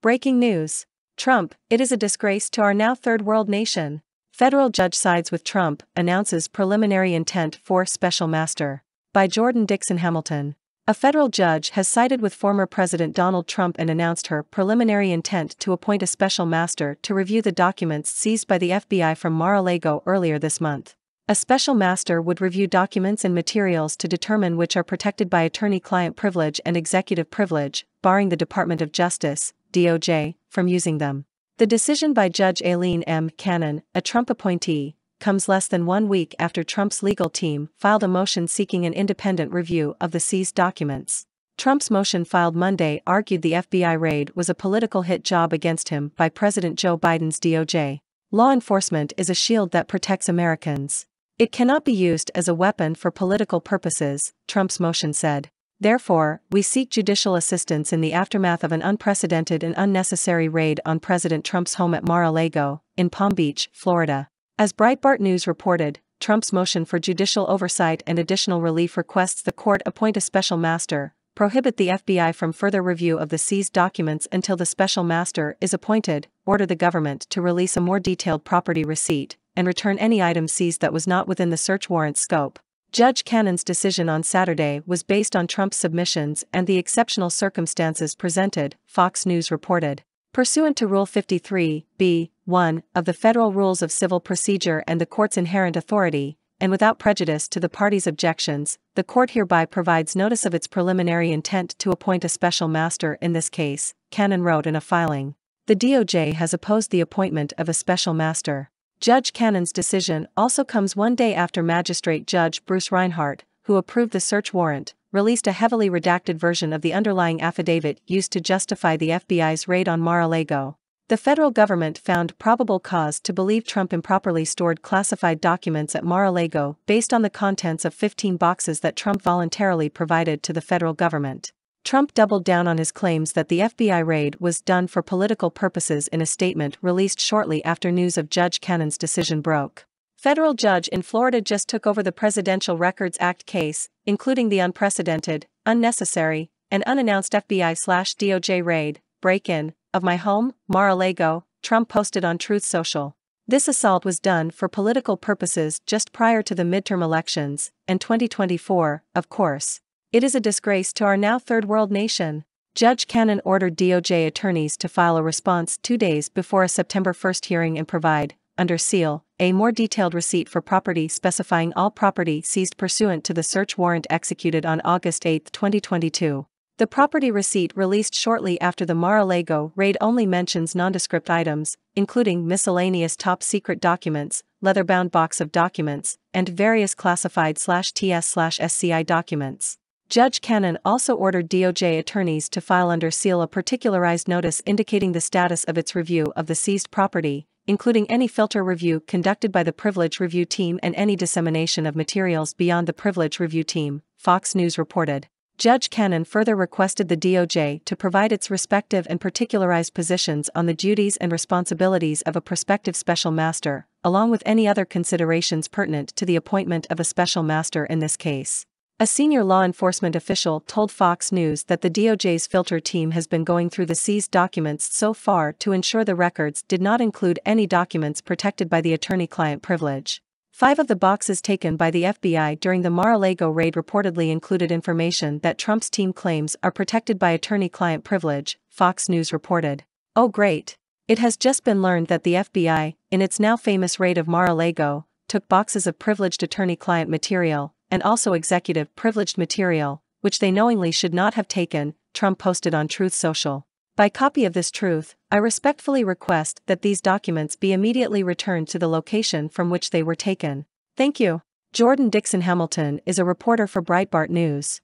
Breaking news. Trump, it is a disgrace to our now third world nation. Federal judge sides with Trump, announces preliminary intent for special master. By Jordan Dixon Hamilton. A federal judge has sided with former President Donald Trump and announced her preliminary intent to appoint a special master to review the documents seized by the FBI from Mar-a-Lago earlier this month. A special master would review documents and materials to determine which are protected by attorney-client privilege and executive privilege, barring the Department of Justice, DOJ, from using them. The decision by Judge Aileen M. Cannon, a Trump appointee, comes less than one week after Trump's legal team filed a motion seeking an independent review of the seized documents. Trump's motion filed Monday argued the FBI raid was a political hit job against him by President Joe Biden's DOJ. Law enforcement is a shield that protects Americans. It cannot be used as a weapon for political purposes, Trump's motion said. Therefore, we seek judicial assistance in the aftermath of an unprecedented and unnecessary raid on President Trump's home at Mar-a-Lago, in Palm Beach, Florida. As Breitbart News reported, Trump's motion for judicial oversight and additional relief requests the court appoint a special master, prohibit the FBI from further review of the seized documents until the special master is appointed, order the government to release a more detailed property receipt, and return any item seized that was not within the search warrant scope. Judge Cannon's decision on Saturday was based on Trump's submissions and the exceptional circumstances presented, Fox News reported. Pursuant to Rule 53, b. 1, of the Federal Rules of Civil Procedure and the court's inherent authority, and without prejudice to the parties' objections, the court hereby provides notice of its preliminary intent to appoint a special master in this case, Cannon wrote in a filing. The DOJ has opposed the appointment of a special master. Judge Cannon's decision also comes one day after Magistrate Judge Bruce Reinhart, who approved the search warrant, released a heavily redacted version of the underlying affidavit used to justify the FBI's raid on Mar-a-Lago. The federal government found probable cause to believe Trump improperly stored classified documents at Mar-a-Lago based on the contents of 15 boxes that Trump voluntarily provided to the federal government. Trump doubled down on his claims that the FBI raid was done for political purposes in a statement released shortly after news of Judge Cannon's decision broke. Federal judge in Florida just took over the Presidential Records Act case, including the unprecedented, unnecessary, and unannounced FBI slash DOJ raid, break-in, of my home, Mar-a-Lago, Trump posted on Truth Social. This assault was done for political purposes just prior to the midterm elections, and 2024, of course. It is a disgrace to our now third world nation. Judge Cannon ordered DOJ attorneys to file a response two days before a September 1 hearing and provide, under seal, a more detailed receipt for property specifying all property seized pursuant to the search warrant executed on August 8, 2022. The property receipt released shortly after the Mar-a-Lago raid only mentions nondescript items, including miscellaneous top-secret documents, leather-bound box of documents, and various classified-TS-SCI documents. Judge Cannon also ordered DOJ attorneys to file under seal a particularized notice indicating the status of its review of the seized property, including any filter review conducted by the Privilege Review Team and any dissemination of materials beyond the Privilege Review Team, Fox News reported. Judge Cannon further requested the DOJ to provide its respective and particularized positions on the duties and responsibilities of a prospective special master, along with any other considerations pertinent to the appointment of a special master in this case. A senior law enforcement official told Fox News that the DOJ's filter team has been going through the seized documents so far to ensure the records did not include any documents protected by the attorney-client privilege. Five of the boxes taken by the FBI during the Mar-a-Lago raid reportedly included information that Trump's team claims are protected by attorney-client privilege, Fox News reported. Oh great! It has just been learned that the FBI, in its now famous raid of Mar-a-Lago, took boxes of privileged attorney-client material, and also executive privileged material, which they knowingly should not have taken, Trump posted on Truth Social. By copy of this truth, I respectfully request that these documents be immediately returned to the location from which they were taken. Thank you. Jordan Dixon Hamilton is a reporter for Breitbart News.